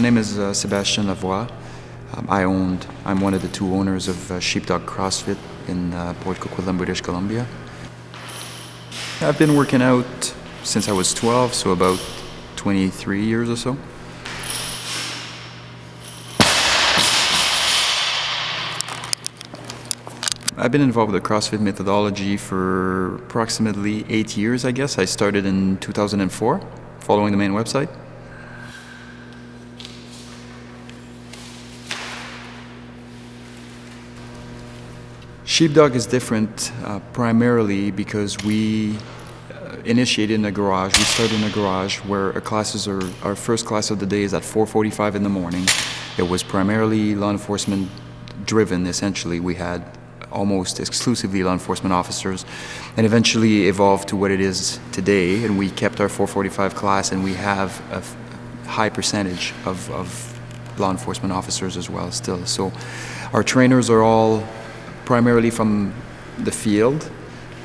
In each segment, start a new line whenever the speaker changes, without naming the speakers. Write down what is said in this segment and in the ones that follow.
My name is uh, Sebastien Lavoie. Um, I owned, I'm one of the two owners of uh, Sheepdog CrossFit in uh, Port Coquitlam, British Columbia. I've been working out since I was 12, so about 23 years or so. I've been involved with the CrossFit methodology for approximately eight years, I guess. I started in 2004, following the main website. Sheepdog is different uh, primarily because we uh, initiated in a garage. We started in a garage where our classes are, our first class of the day is at 4.45 in the morning. It was primarily law enforcement driven, essentially. We had almost exclusively law enforcement officers and eventually evolved to what it is today. And we kept our 445 class and we have a high percentage of, of law enforcement officers as well still. So our trainers are all primarily from the field,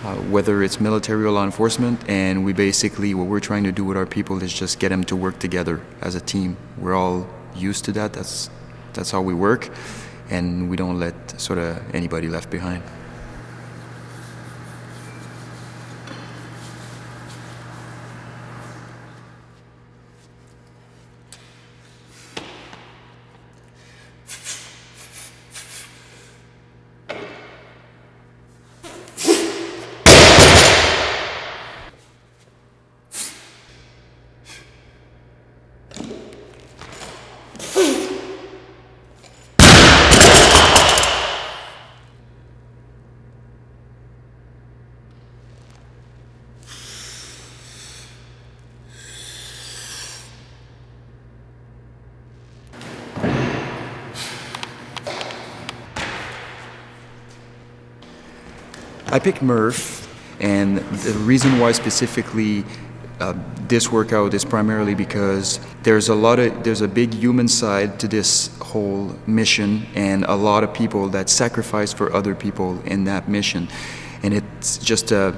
uh, whether it's military or law enforcement, and we basically, what we're trying to do with our people is just get them to work together as a team. We're all used to that, that's, that's how we work, and we don't let sort of anybody left behind. I picked Murph, and the reason why specifically uh, this workout is primarily because there's a lot of there's a big human side to this whole mission, and a lot of people that sacrifice for other people in that mission, and it's just a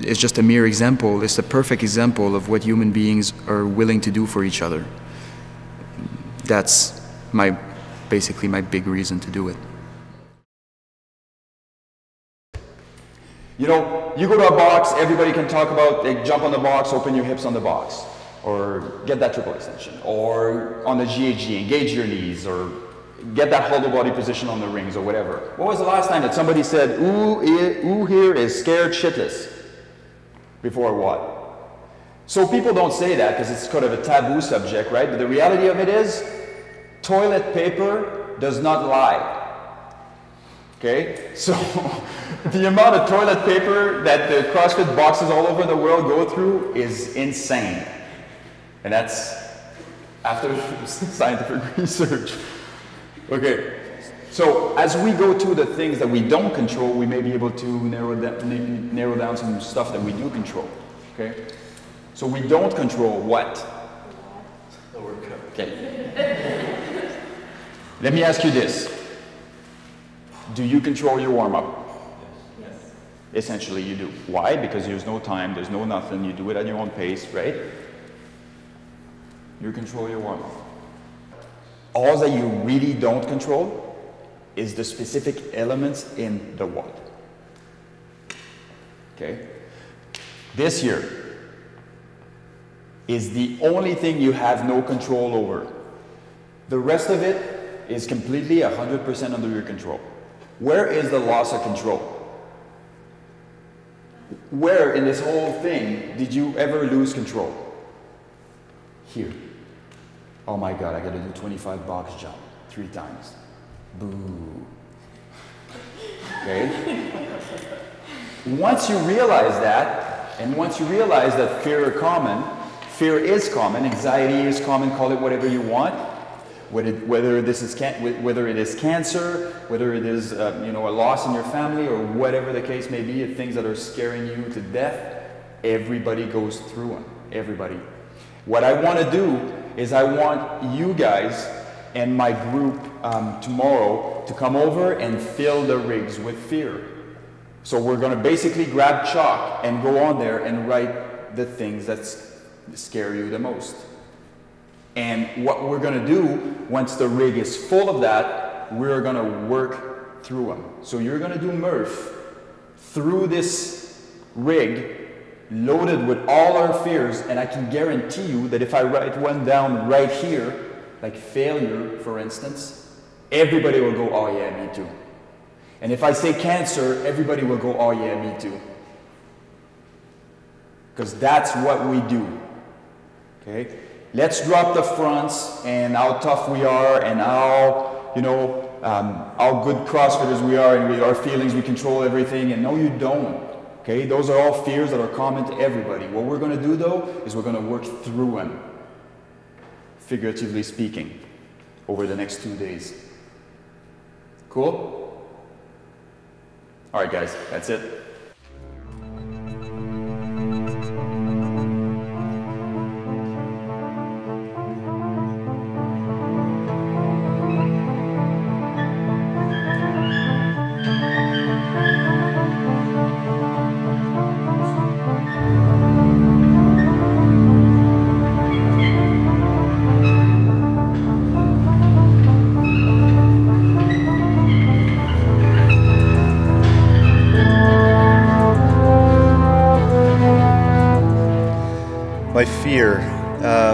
it's just a mere example. It's a perfect example of what human beings are willing to do for each other. That's my basically my big reason to do it.
You know, you go to a box, everybody can talk about, they jump on the box, open your hips on the box, or get that triple extension, or on the GAG, engage your knees, or get that hollow body position on the rings, or whatever. What was the last time that somebody said, ooh, ooh here is scared shitless? Before what? So people don't say that because it's kind of a taboo subject, right? But the reality of it is, toilet paper does not lie. Okay? So the amount of toilet paper that the CrossFit boxes all over the world go through is insane. And that's after scientific research. Okay. So as we go to the things that we don't control, we may be able to narrow, down, narrow down some stuff that we do control. Okay? So we don't control what?
The workout.
Okay. Let me ask you this. Do you control your warm up?
Yes.
Essentially, you do. Why? Because there's no time, there's no nothing, you do it at your own pace, right? You control your warm up. All that you really don't control is the specific elements in the what. Okay? This year is the only thing you have no control over. The rest of it is completely 100% under your control. Where is the loss of control? Where in this whole thing did you ever lose control? Here. Oh my God, I gotta do 25 box jump three times. Boo. Okay? once you realize that, and once you realize that fear are common, fear is common, anxiety is common, call it whatever you want, whether, whether this is whether it is cancer, whether it is uh, you know a loss in your family, or whatever the case may be, things that are scaring you to death, everybody goes through them. Everybody. What I want to do is I want you guys and my group um, tomorrow to come over and fill the rigs with fear. So we're going to basically grab chalk and go on there and write the things that scare you the most. And what we're gonna do, once the rig is full of that, we're gonna work through them. So you're gonna do Murph through this rig loaded with all our fears, and I can guarantee you that if I write one down right here, like failure, for instance, everybody will go, oh yeah, me too. And if I say cancer, everybody will go, oh yeah, me too. Because that's what we do. Okay? Let's drop the fronts and how tough we are and how, you know, um, how good CrossFitters we are and we, our feelings, we control everything. And no, you don't. Okay? Those are all fears that are common to everybody. What we're going to do, though, is we're going to work through them, figuratively speaking, over the next two days. Cool? All right, guys, that's it.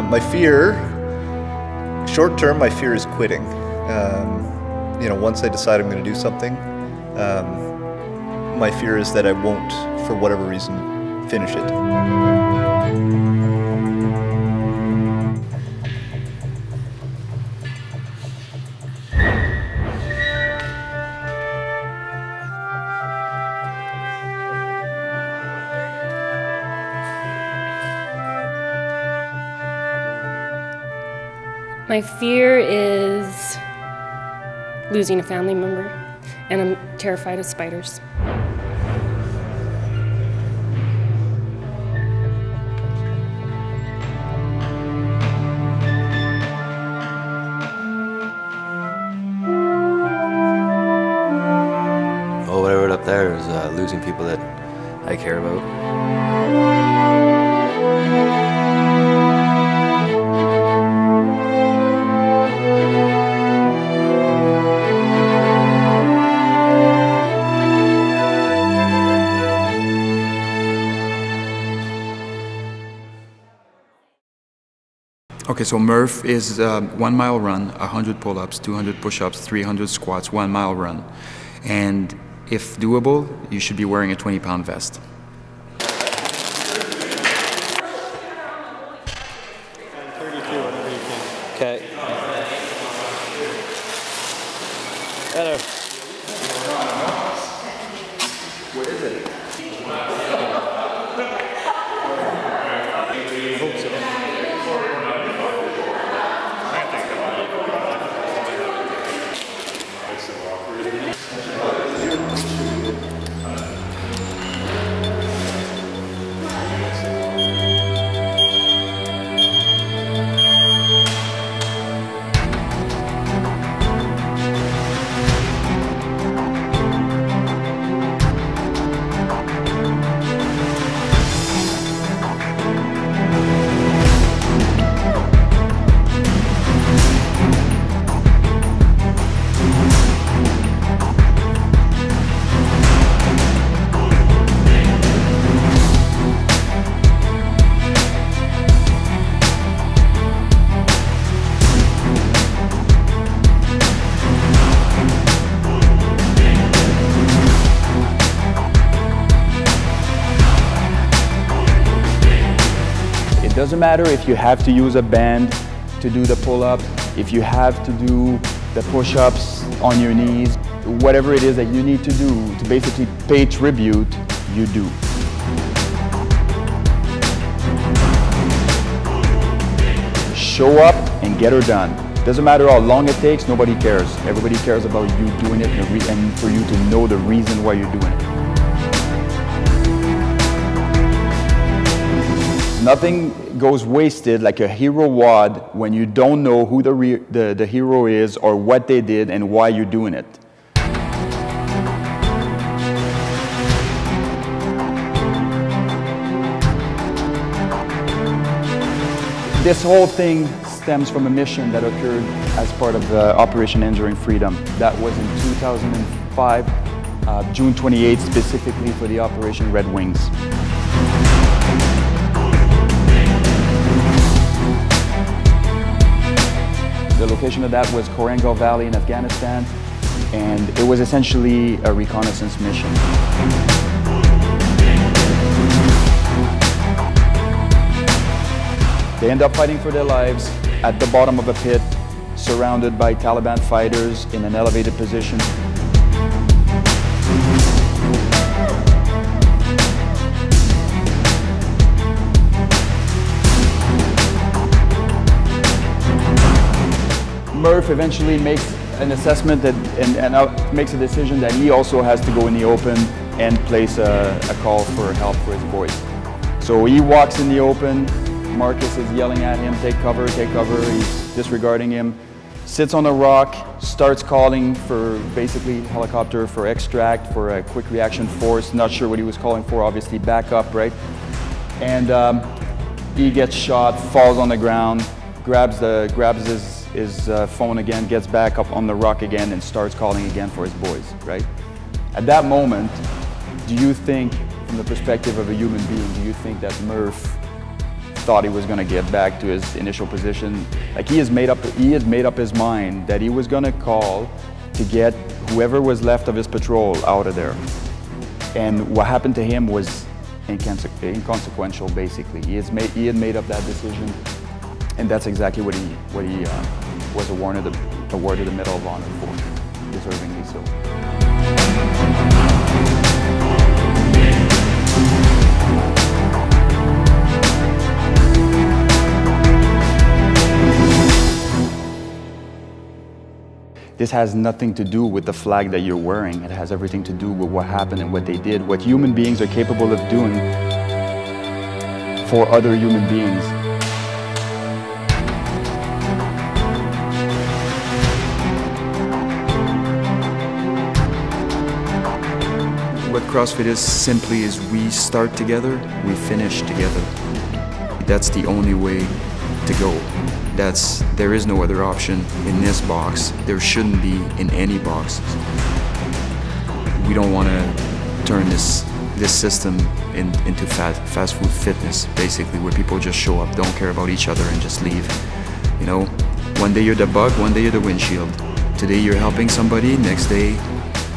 My fear, short term, my fear is quitting. Um, you know, once I decide I'm going to do something, um, my fear is that I won't, for whatever reason, finish it.
My fear is losing a family member, and I'm terrified of spiders.
Okay, so Murph is um, one mile run, 100 pull ups, 200 push ups, 300 squats, one mile run. And if doable, you should be wearing a 20 pound vest.
Doesn't matter if you have to use a band to do the pull-up, if you have to do the push-ups on your knees, whatever it is that you need to do to basically pay tribute, you do. Show up and get her done. Doesn't matter how long it takes, nobody cares. Everybody cares about you doing it and, for you to know the reason why you're doing it. Nothing goes wasted like a hero WOD when you don't know who the, re- the, the hero is or what they did and why you're doing it. This whole thing stems from a mission that occurred as part of Operation Enduring Freedom. That was in 2005, uh, June 28th, specifically for the Operation Red Wings. Location of that was Korengal Valley in Afghanistan, and it was essentially a reconnaissance mission. They end up fighting for their lives at the bottom of a pit, surrounded by Taliban fighters in an elevated position. Murph eventually makes an assessment that, and, and uh, makes a decision that he also has to go in the open and place a, a call for help for his boys. So he walks in the open, Marcus is yelling at him, take cover, take cover, he's disregarding him, sits on a rock, starts calling for basically helicopter for extract, for a quick reaction force, not sure what he was calling for, obviously backup, right? And um, he gets shot, falls on the ground, grabs, the, grabs his, his uh, phone again, gets back up on the rock again and starts calling again for his boys, right? At that moment, do you think, from the perspective of a human being, do you think that Murph thought he was going to get back to his initial position? Like he has made up, he has made up his mind that he was going to call to get whoever was left of his patrol out of there. And what happened to him was inconsequential, basically. He, has made, he had made up that decision, and that's exactly what he, what he uh, was awarded the, awarded the Medal of Honor for, deservingly so. This has nothing to do with the flag that you're wearing. It has everything to do with what happened and what they did, what human beings are capable of doing for other human beings.
CrossFit is simply is we start together, we finish together. That's the only way to go. That's there is no other option in this box. There shouldn't be in any boxes. We don't want to turn this this system in, into fast fast food fitness, basically, where people just show up, don't care about each other, and just leave. You know, one day you're the bug, one day you're the windshield. Today you're helping somebody, next day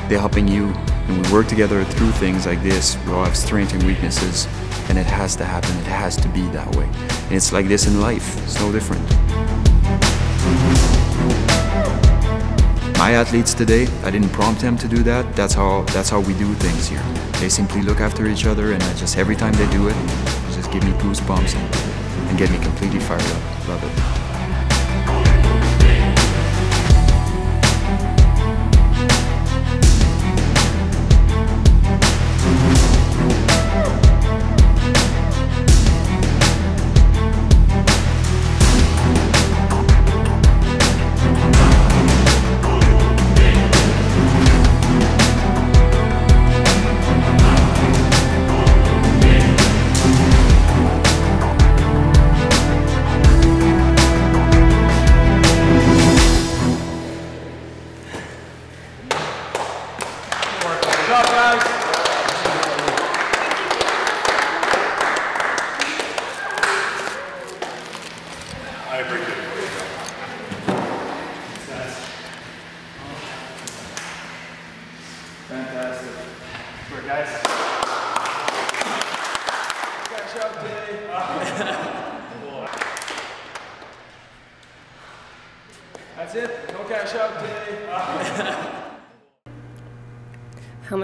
they're helping you, and we work together through things like this. We all have strengths and weaknesses, and it has to happen. It has to be that way. And it's like this in life. It's no different. My athletes today, I didn't prompt them to do that. That's how that's how we do things here. They simply look after each other, and I just every time they do it, just give me goosebumps and, and get me completely fired up. Love it.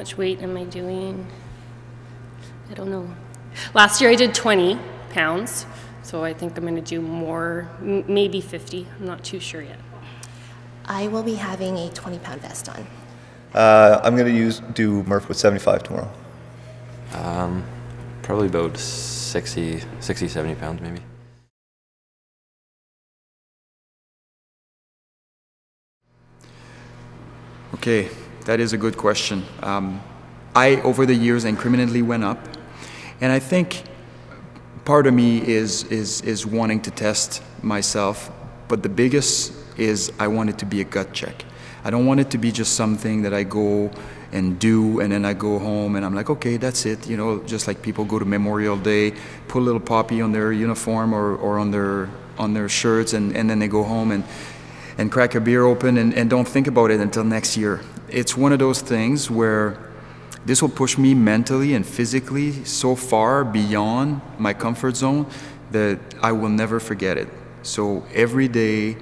Much weight am I doing? I don't know. Last year I did 20 pounds, so I think I'm going to do more, m- maybe 50. I'm not too sure yet.
I will be having a 20 pound vest on.
Uh, I'm going to use do Murph with 75 tomorrow.
Um, probably about 60, 60, 70 pounds maybe.
Okay, that is a good question. Um, I, over the years, incrementally went up, and I think part of me is is is wanting to test myself but the biggest is I want it to be a gut check. I don't want it to be just something that I go and do and then I go home and I'm like, okay, that's it. You know, just like people go to Memorial Day, put a little poppy on their uniform or, or on their on their shirts and, and then they go home and and crack a beer open and, and don't think about it until next year. It's one of those things where this will push me mentally and physically so far beyond my comfort zone that I will never forget it. So every day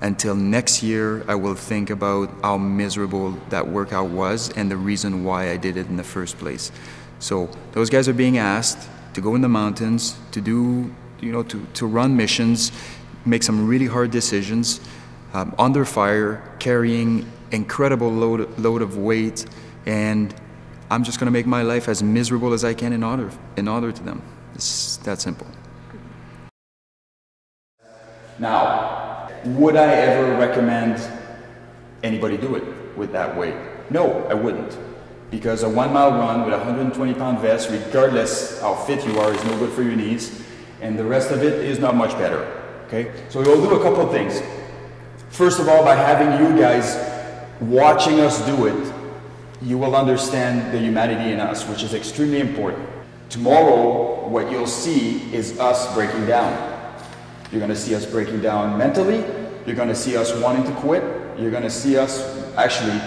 until next year, I will think about how miserable that workout was and the reason why I did it in the first place. So those guys are being asked to go in the mountains, to do, you know, to, to run missions, make some really hard decisions, um, under fire, carrying incredible load, load of weight, and I'm just going to make my life as miserable as I can in honor, in honor to them. It's that simple.
Now, would I ever recommend anybody do it with that weight? No, I wouldn't. Because a one mile run with a 120 pound vest, regardless how fit you are, is no good for your knees, and the rest of it is not much better. Okay? So we'll do a couple of things. First of all, by having you guys watching us do it, you will understand the humanity in us, which is extremely important. Tomorrow, what you'll see is us breaking down. You're going to see us breaking down mentally. You're going to see us wanting to quit. You're going to see us actually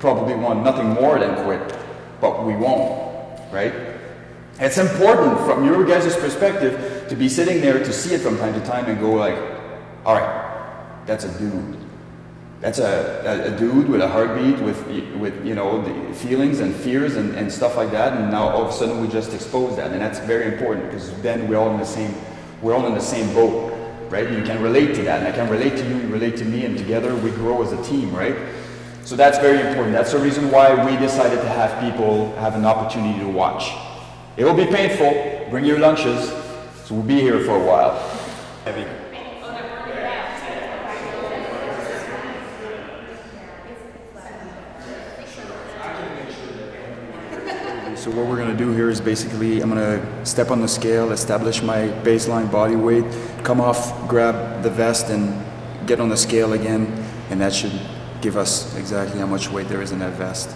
probably want nothing more than quit, but we won't, right? It's important from your guys' perspective to be sitting there to see it from time to time and go like, all right, that's a dude. That's a, a, a dude with a heartbeat, with, with you know, the feelings and fears and, and stuff like that. And now all of a sudden we just expose that. And that's very important because then we're all in the same, we're all in the same boat, right? You can relate to that. And I can relate to you, you relate to me, and together we grow as a team, right? So that's very important. That's the reason why we decided to have people have an opportunity to watch. It will be painful. Bring your lunches. So we'll be here for a while.
So what we're going to do here is basically I'm going to step on the scale, establish my baseline body weight, come off, grab the vest and get on the scale again and that should give us exactly how much weight there is in that vest.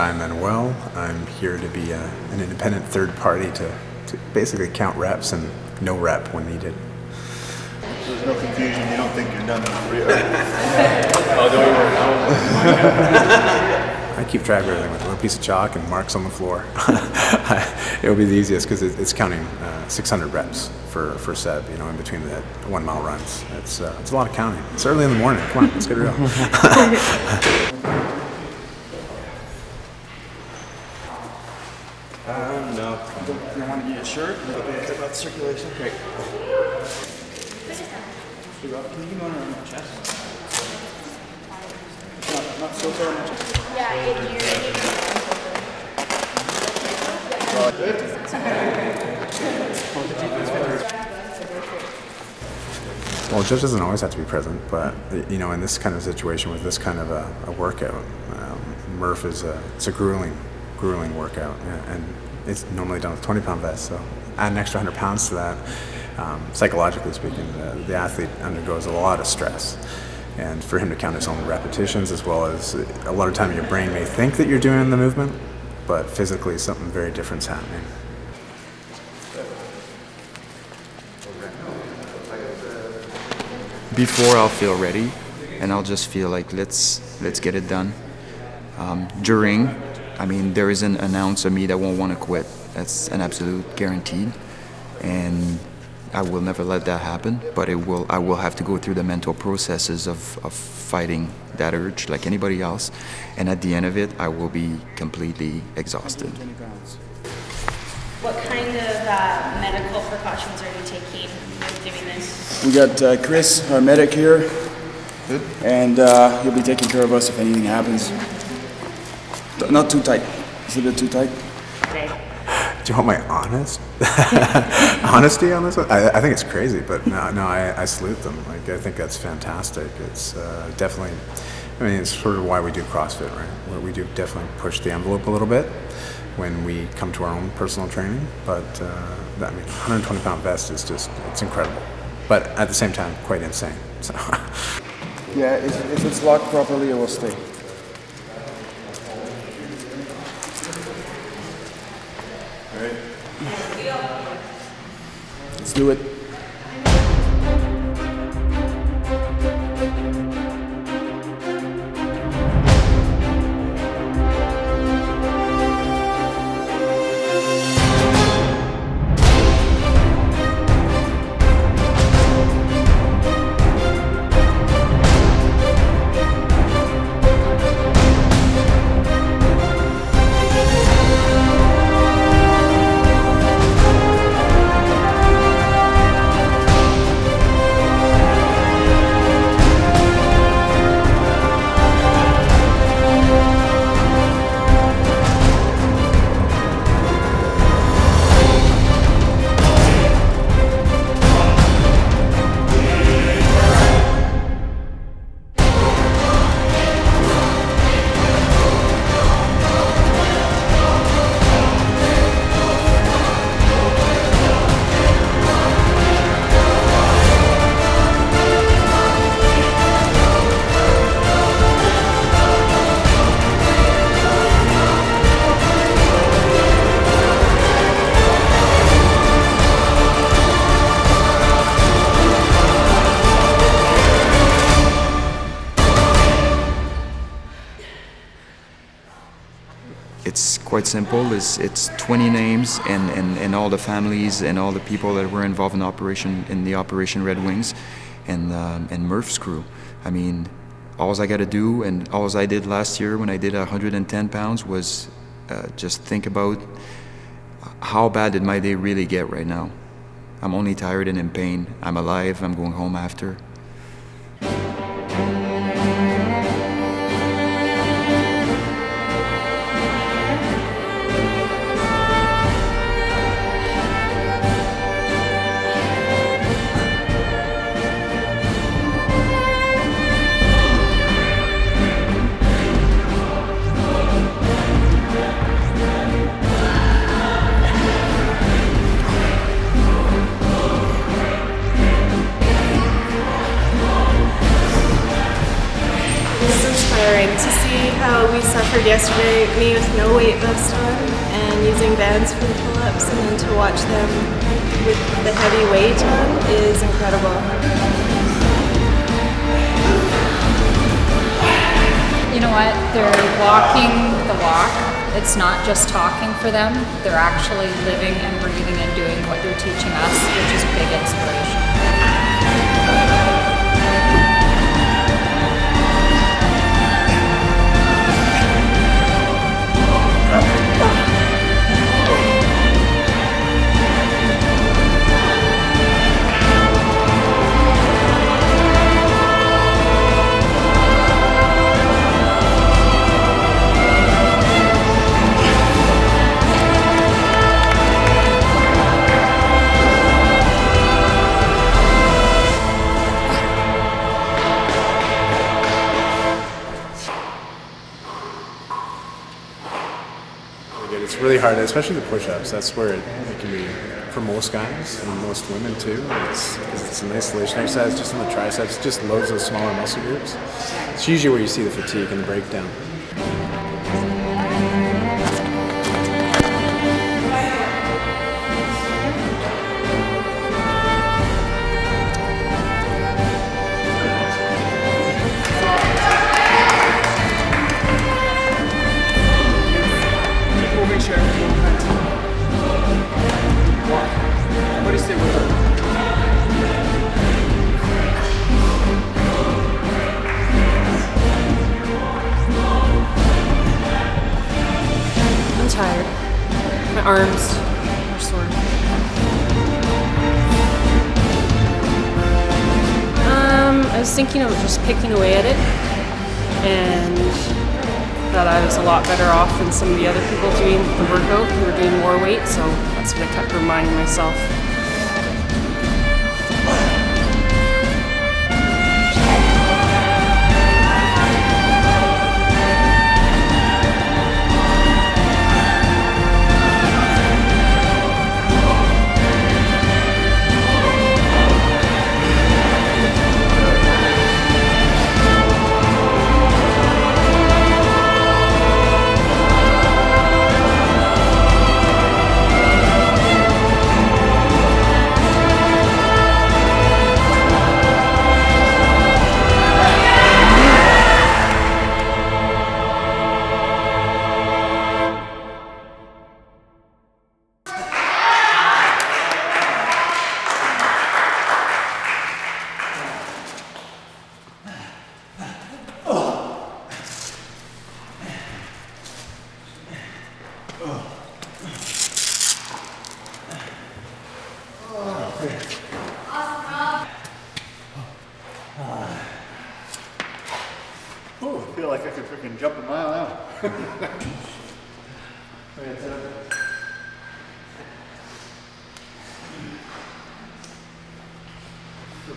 Dai Manuel. I'm here to be uh, an independent third party to, to basically count reps and no rep when needed.
There's no confusion. You don't think you're done
I keep track of everything with a little piece of chalk and marks on the floor. It'll be the easiest because it, it's counting uh, 600 reps for, for Seb, you know, in between the one mile runs. It's, uh, it's a lot of counting. It's early in the morning. Come on, let's get real.
Uh, no. You want to get a shirt? Okay, about circulation. Great. Can you give me one on my chest? Not, not so far on my chest.
Well, judge doesn't always have to be present, but you know, in this kind of situation with this kind of a, a workout, um, Murph is a it's a grueling, grueling workout, and, and it's normally done with 20 pound vests. So add an extra 100 pounds to that. Um, psychologically speaking, the, the athlete undergoes a lot of stress, and for him to count his own repetitions as well as a lot of time your brain may think that you're doing the movement, but physically something very different's happening.
before I'll feel ready, and I'll just feel like let's let's get it done. Um, during, I mean, there isn't an ounce of me that won't want to quit. That's an absolute guaranteed, and I will never let that happen. But it will. I will have to go through the mental processes of, of fighting that urge, like anybody else, and at the end of it, I will be completely exhausted.
What kind of uh, medical precautions are you taking with doing this?
We got uh, Chris, our medic here, and uh, he'll be taking care of us if anything happens. Not too tight. It's a bit too tight.
Do you want my honest honesty on this one? I, I think it's crazy, but no, no, I, I salute them. Like I think that's fantastic. It's uh, definitely. I mean, it's sort of why we do CrossFit, right? Where we do definitely push the envelope a little bit when we come to our own personal training. But uh, I mean, 120 pound vest is just it's incredible, but at the same time, quite insane. So.
Yeah, if, if it's locked properly, it will stay. Do it.
Simple. It's, it's 20 names and, and, and all the families and all the people that were involved in the operation in the Operation Red Wings and um, and Murph's crew. I mean, all I got to do and all I did last year when I did 110 pounds was uh, just think about how bad did my day really get right now. I'm only tired and in pain. I'm alive. I'm going home after.
Yesterday, me with no weight vest on and using bands for the pull-ups and then to watch them with the heavy weight on is incredible.
You know what? They're walking the walk. It's not just talking for them. They're actually living and breathing and doing what they're teaching us, which is a big inspiration.
It's really hard, especially the push-ups. That's where it, it can be for most guys and most women too. It's, it's an isolation exercise just on the triceps, just loads of smaller muscle groups. It's usually where you see the fatigue and the breakdown.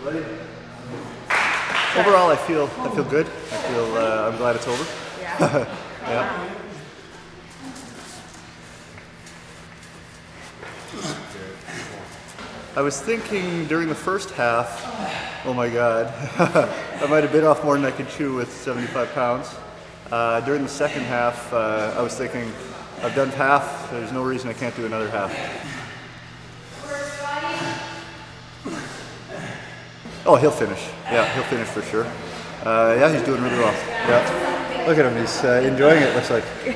Overall, I feel I feel good. I feel uh, I'm glad it's over.
Yeah.
yeah. I was thinking during the first half, oh my god, I might have bit off more than I could chew with 75 pounds. Uh, during the second half, uh, I was thinking, I've done half, there's no reason I can't do another half. Oh, he'll finish. Yeah, he'll finish for sure. Uh, yeah, he's doing really well. Yeah. Look at him, he's uh, enjoying it, looks like.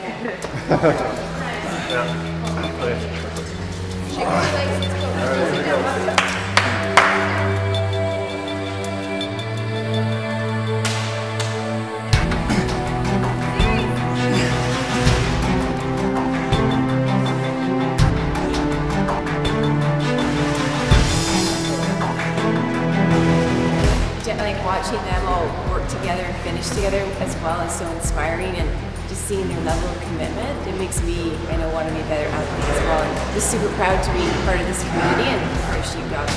Ju- watching them all work together and finish together as well is so inspiring and just seeing their level of commitment it makes me I know want to be a better athlete as well and just super proud to be part of this community and part of Sheepdog.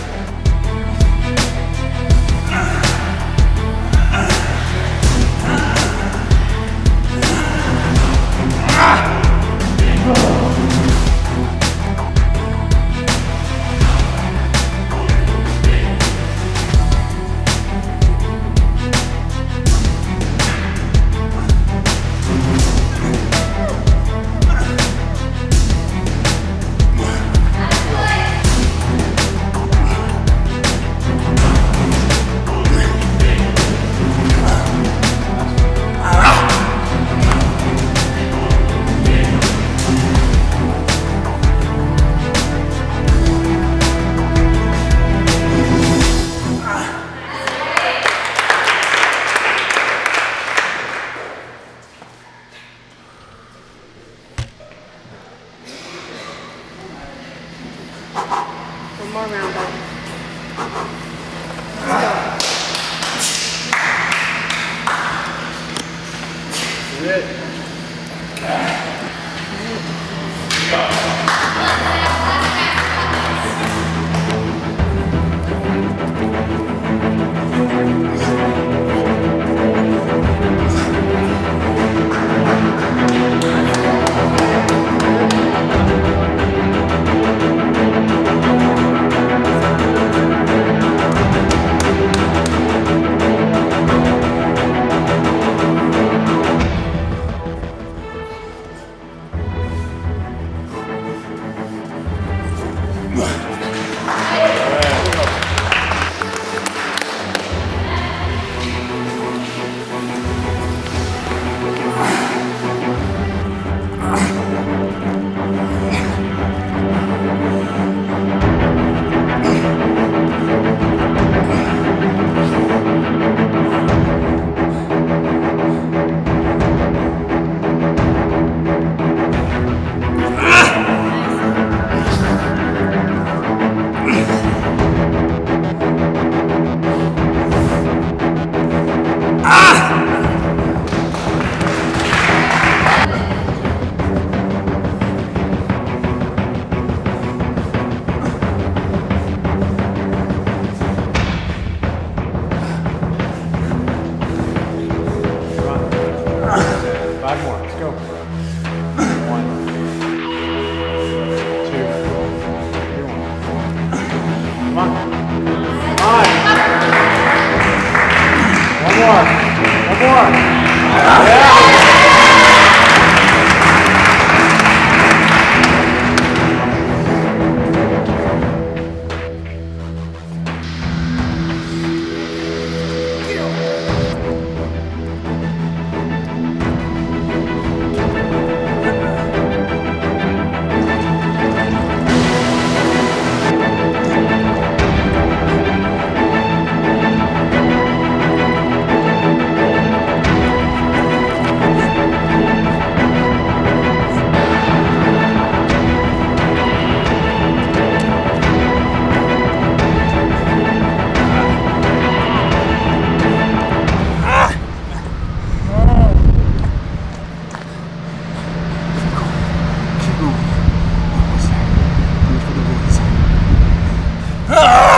How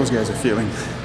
those guys are feeling.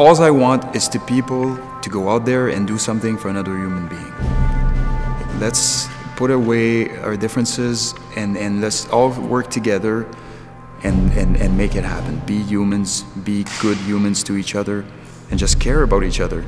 All I want is to people to go out there and do something for another human being. Let's put away our differences and, and let's all work together and, and, and make it happen. Be humans, be good humans to each other, and just care about each other.